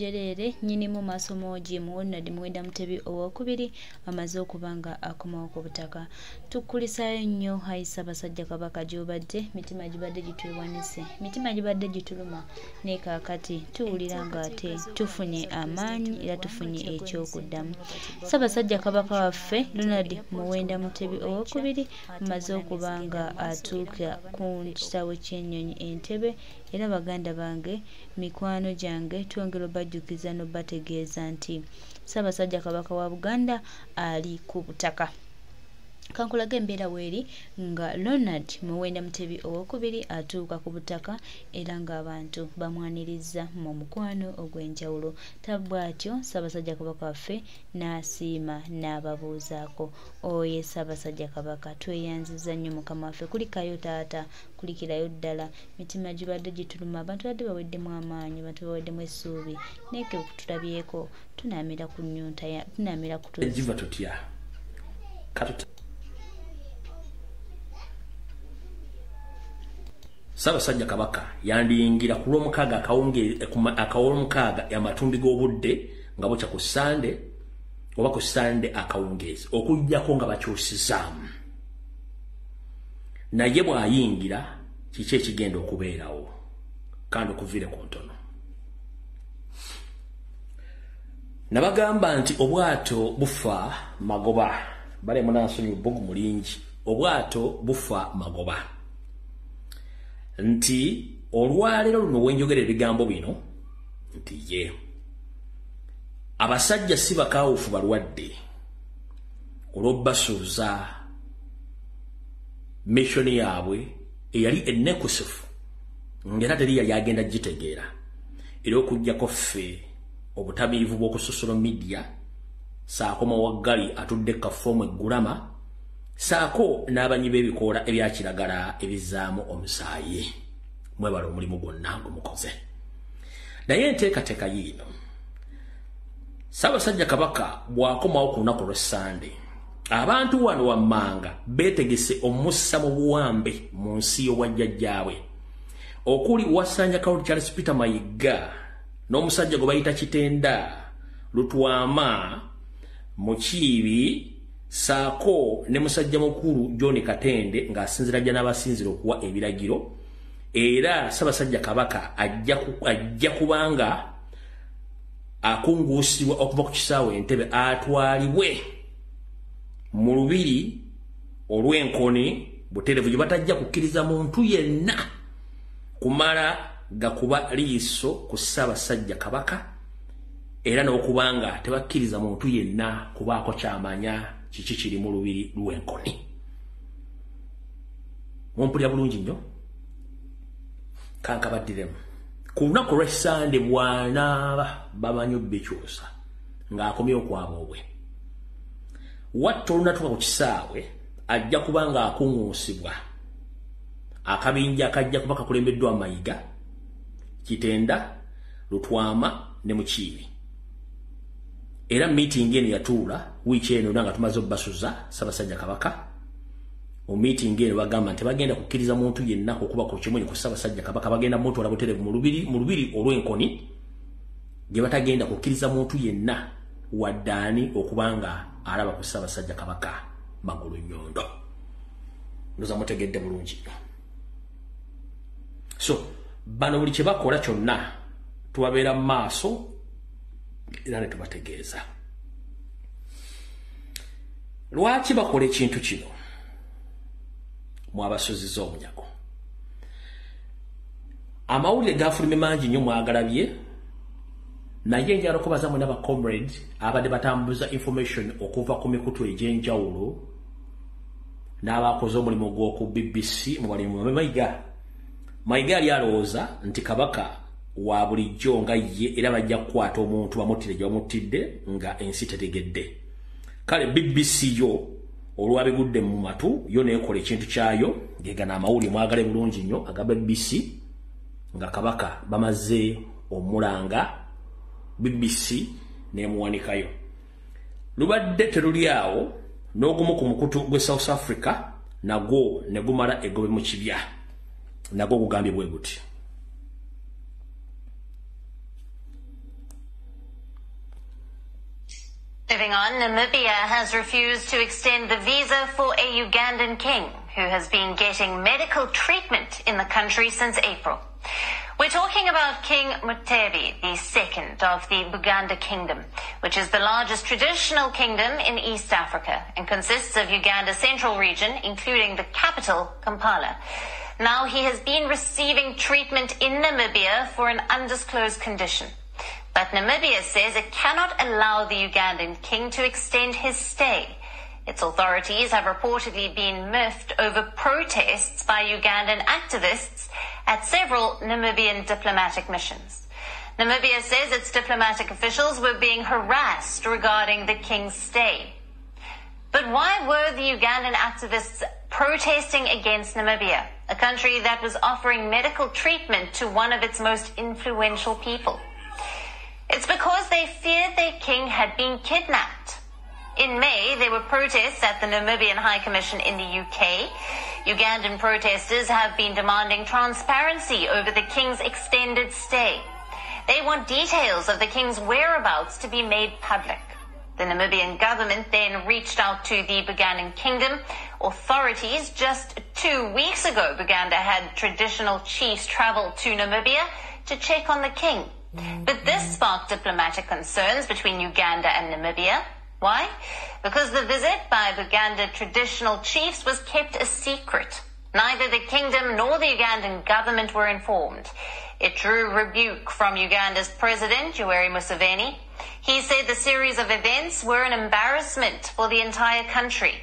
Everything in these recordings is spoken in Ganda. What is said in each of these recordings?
Jerere nnyinimu Masomogi Muwonnadi Muwenda Mutebi owookubiri amaze okuba nga akomawo ku butaka. Tukkulisaayo nnyo ayi Ssaabasajja Kabaka gy'obadde mitima gibadde gitwewanise mitima gibadde gituluma. Naye kaakati tuwulira ng'ate tufunye amaanyi era tufunye ekyokuddamu. Ssaabasajja Kabaka waffe Ronald Muwenda Mutebi owookubiri amaze okuba nga atuuka ku kisaawe ky'ennyonyi Entebbe era baganda bange mikwano gyange twongera obajjukiza n'obategeeza nti Ssaabasajja Kabaka wa Buganda ali ku butaka kankulaga embeera weeri nga Ronald Muwenda Mutebi owookubiri atuuka ku butaka era ng'abantu bamwanirizza mu mukwano ogw'enjawulo. Tabwatyo Ssaabasajja Kabaka waffe n'asiima n'ababuuzaako. Oye Ssaabasajja Kabaka tweyanzizza nnyo mukama waffe. Kulikayo taata kulikirayo ddala. Mitima gibadde gituluma abantu badde baweddemu amaanyi abantu baweddemu essuubi. Naye ke tulabyeko tunaamira ku nnyunta tunaamira ku jiva tutya? Katuta Ssaabasajja Kabaka yandiyingira ku lw'omukaaga akawolomukaaga amatumbi g'obudde nga bukya ku Sande oba ku Sande akawungeezi okuggyako nga bakyusizaamu. Naye bw'ayingira kiki ekigenda okubeerawo? Kandi okuviire ku ntono. Nabagamba nti obwato bufa magoba. Bale munansonyi bugu mulingi. Obwato bufa magoba nti olwaleero luno wenjogera ebigambo bino nti ye. Abasajja si bakaawufu balwadde. Olw'obbasuuza missioni yaabwe eyali enekusufu ngaera teri yali agenda gitegeera. Era okugjako ffe obutamiivu bw'okususula midiya saako mawaggali atudde kafoomu eggulama saako n'abanyi b'ebikoola ebya kiragala ebizaamu omusaayi. Mwebala omulimu gwonna gumukoze. Naye enteekateeka yiino. Ssaabasajja kabaka bw'akomawo ku lunaku lw'essande abantu wano wammanga beetegese omussa mu buwambe mu nsi y'obwajjajjaabwe. Okuli wasanja kawuli charles peter mayiga n'omusajja gwe bayita kitenda lutwama mukiibi saako ne musajja mukulu john katende ng'asinzira jja n'abasinzira okuwa ebiragiro era ssaabasajja kabaka ajja kubanga akunguusibwa okuva ku kisaawe entebe atwalibwe mu lubiri olw'enkoni buterevu gye batajja kukkiriza muntu yenna kumala gakuba liiso ku ssaabasajja kabaka era n'okubanga tebakkiriza muntu yenna kubaako kyamanya kiki kiri mu lubiri lw'enkoni mumpulya bulungi nnyo? Kankabaddiremu ku lunaku lw'essande bw'anaaba bamanyi obbikyusa ng'akomye okwaba obwe. Watta olunatuuka ku kisaawe ajja kuba ng'akuŋŋuusibwa akabinja akajja kuba kakulembeddwa mayiga kitenda lutwama ne mukiibi era miitingi eno yatuula wiiki eno nga tumaze obbasuza ssaabasajja kabaka. Mu miitingi eno bagamba nti bagenda kukkiriza muntu yenna okuba ku kimwenyi ku ssaabasajja kabaka. Bagenda mutwala buterevu mu lubiri olw'enkoni. Gye batagenda kukkiriza muntu yenna waddaani okuba nga alaba ku ssaabasajja kabaka magulu nyondo ndoza mutegedde bulungi. Nnyo so bano buli kye bakola kyonna tubabeera mu maaso era ne tubategeeza. Lwaki bakola ekintu kino? Mwabasuziza omunyago amawulire gafulumye mangi nnyo mwagalabye naye njala okubaza mwena bacomrade abadde batambuza information okuva ku mikutu egy'enjawulo n'abakoze omulimu gw'oku bbc mubalimu mayiga mayiga yali alowooza nti kabaka wa bulijjo nga ye era bajja kukwata omuntu bamuttire gye bamuttidde nga ensi tetegedde. Kale bbc yo olwabigudde mu matu yo neekola ekintu kyayo gegana amawulire mwagale bulungi nnyo aga bbc nga kabaka bamaze omulanga bbc nemuwanikayo. Lubadde teruli awo n'ogumu ku mukutu gwe south africa nagwo ne gumala egobe mu kibya. Nagwo gugambye bwe guti Moving on, Namibia has refused to extend the visa for a Ugandan king who has been getting medical treatment in the country since April. We're talking about King Mutebi, second of the Buganda Kingdom, which is the largest traditional kingdom in East Africa and consists of Uganda's central region, including the capital, Kampala. Now he has been receiving treatment in Namibia for an undisclosed condition. But Namibia says it cannot allow the Ugandan king to extend his stay. Its authorities have reportedly been miffed over protests by Ugandan activists at several Namibian diplomatic missions. Namibia says its diplomatic officials were being harassed regarding the king's stay. But why were the Ugandan activists protesting against Namibia, a country that was offering medical treatment to one of its most influential people? They feared their king had been kidnapped. In May, there were protests at the Namibian High Commission in the UK. Ugandan protesters have been demanding transparency over the king's extended stay. They want details of the king's whereabouts to be made public. The Namibian government then reached out to the Bugandan kingdom. Authorities just two weeks ago, Buganda had traditional chiefs travel to Namibia to check on the king. But this sparked diplomatic concerns between Uganda and Namibia. Why? Because the visit by Buganda traditional chiefs was kept a secret. Neither the kingdom nor the Ugandan government were informed. It drew rebuke from Uganda's president, Yoweri Museveni. He said the series of events were an embarrassment for the entire country.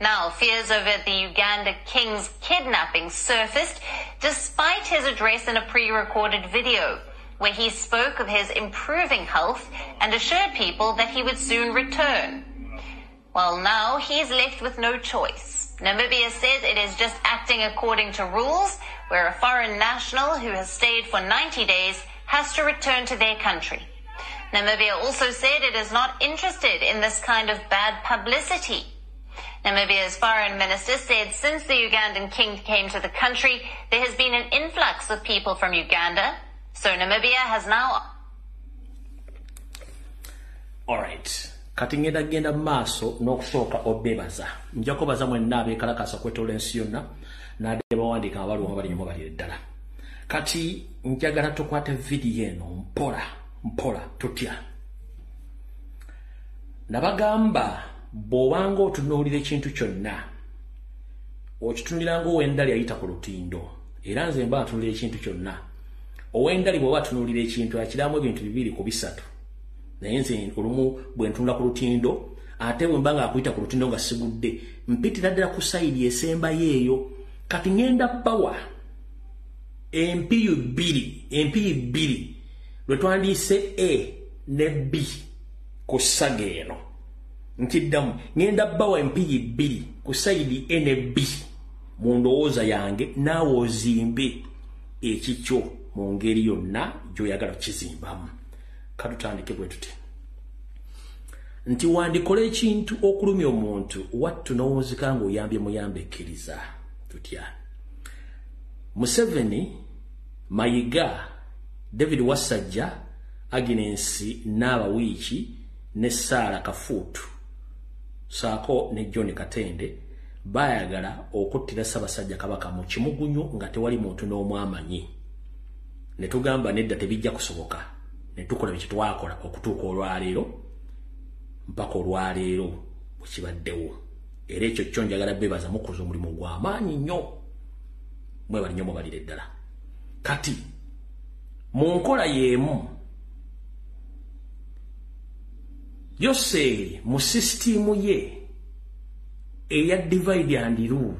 Now, fears over the Uganda king's kidnapping surfaced despite his address in a pre-recorded video where he spoke of his improving health and assured people that he would soon return. Well, now he's left with no choice. Namibia says it is just acting according to rules, where a foreign national who has stayed for 90 days has to return to their country. Namibia also said it is not interested in this kind of bad publicity. Namibia's foreign minister said since the Ugandan king came to the country, there has been an influx of people from Uganda. So Namibia has now. Alright. kati ngenda genda mu maaso n'okusooka obebaza nja kubaza mwenna abeekalakasa kwetola ensi yonna nadde bawandiika nga baliwo nga bali nyomu balire ddala kati njagala tukwate vidiyo eno mpola mpola tutya nabagamba bw'obanga otunuulira ekintu kyonna okitunuliranga ow'endali ayita ku lutindo era nze mba atunulira ekintu kyonna ow'endali bw'oba atunuulira ekintu akiramu ebintu bibiri ku bisatu. Naye nze olumu bwe ntunula ku lutindo ate bwe mba nga akuyita ku lutindo nga sigudde mpitira ddala ku sayidi esembayo eyo kati ŋŋenda bawa empiyu bbiri empiyu bbiri lwe twandiise a ne b ku ssaga eno. Nkiddamu ŋŋenda bawa empiyu bbiri ku sayidi a ne b mu ndowooza yange naawe ozimbe ekikyo mu ngeri yonna gy'oyagala okizimbamu katutandike bwe tuti. Nti wandikola ekintu okulumya omuntu wattu n'owunzika ng'oyambye muyambe ekkiriza. Tutya. Museveni mayiga david wasajja aginensi naabawiiki ne saara kafuutu saako ne john katende bayagala okuttira ssaabasajja kabaka mu kimugunyu nga tewali muntu n'omwamanyi ne tugamba nedda tebijja kusoboka. Ne tukola bye twakola okutuuka olwaleero mpaka olwaleero bwekibaddewo era ekyo kyo njagala bebaza mukoze omulimu gw'amaanyi nnyo. Mwebali nnyo mubalire eddala. Kati mu nkola y'emu yoseeri mu sisitiimu ye eya divide and rule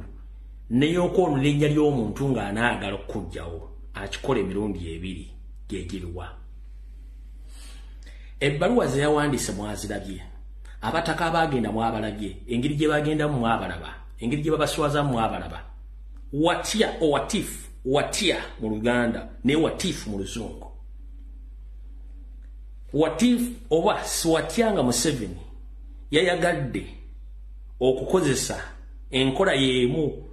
neyokwonola erinnya ly'omuntu ng'anaagala okuggyawo akikola emirundi ebiri gegiriwa ebbaluwa ze yawandiise mwazirabye. Abataka abaagenda mwabalabye. Engeri gye bagendamu mwabalaba. Engeri gye babaswazamu mwabalaba. Watya owatifu watya mu luganda naye watifu mu luzungu? Watifu oba siwatyanga museveni yayagadde okukozesa enkola y'emu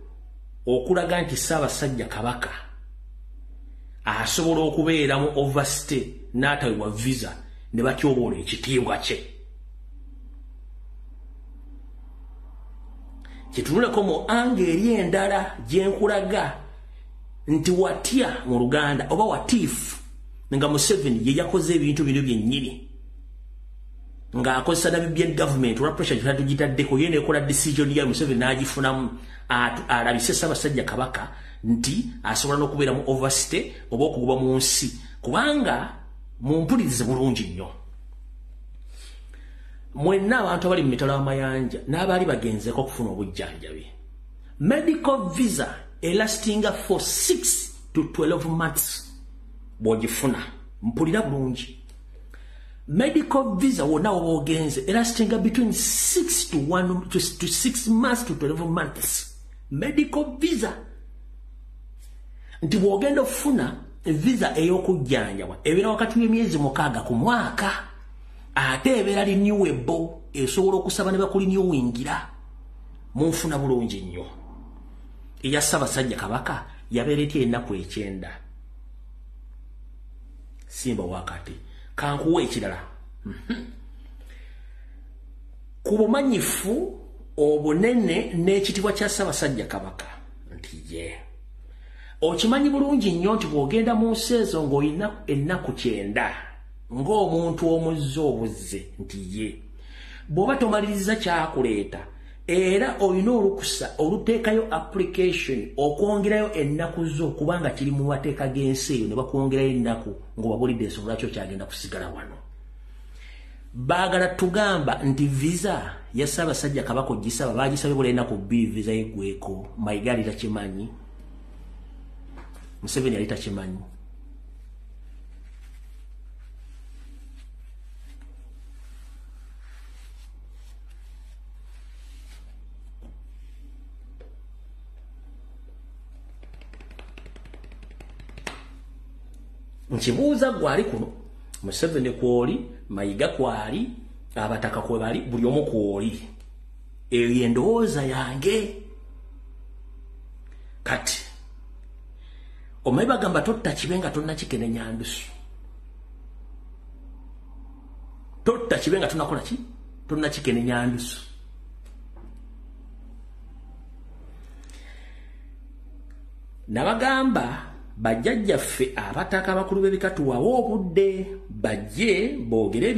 okulaga nti ssaabasajja kabaka asobola okubeera mu overstay n'atawibwa visa ne batyoboola ekitiibwa kye. Kyetunuleko mu anga eri endala gyenkulaga nti watya mu luganda oba watiifu nga museveni ye yakoze ebintu bino byennyini. Ng'akozesa nabibyen gavumenti olwa pressure gyetadugitaddeko ye neekola decision ya museveni n'agifunamu alabise ssaabasajja kabaka nti asobola n'okubeera mu overstay oba okugoba mu nsi kubanga mumpulirize bulungi nnyo. Mwenna abantu abali mu mitalo amayanja n'abaali bagenzeko okufuna obujjanjabi. Medical visa elastinga for 6 to 12 months bw'ogifuna mpulira bulungi medical visa wonna woba ogenze elastinga between 6 to, 1, to, to 6 months to 12 months. Medical visa. Nti bw'ogenda okufuna visa ey'okujjanjabwa ebeera wakati w'emyezi mukaaga ku mwaka ate ebeera renewable esobola okusaba ne bakulinyowingira munfuna bulungi nnyo. Eya ssaabasajja kabaka yabeera etya ennaku ekyenda. Simba wakati kankuwa ekirala. Ku bumanyifu obunene n'ekitibwa kya ssaabasajja kabaka. Nti ye okimanyi bulungi nnyo nti bw'ogenda mu nsi ezo ng'olina ennaku kyenda ng'omuntu omuzze obuzze nti ye bw'oba tomaliriza kyakuleeta era olina olukusa oluteekayo application okwongerayo ennaku zo kubanga kiri mu mateeka g'ensi eyo ne bakwongerayo ennaku ng'obabulidde ensonga lwaki okyagenda kusigala wano? Baagala tugamba nti visa ya ssaabasajja kabaka ogisaba baagisabye bula ennaku bbiri visa yeggweko mayiga ali takimanyi museveni yali takimanyi nkibuuza gwali kuno museveni kwoli mayiga kwali abataka kwe bali buli omu kwoli. Eyo yendowooza yange. Kati omanyi bagamba totta kibe nga tonnakikenenya ndusu totta kibe nga tonakola ki? Tonnakikenenya ndusu nabagamba bajjajjaffe abataka abakulu b'ebika tuwawe obudde bajje boogere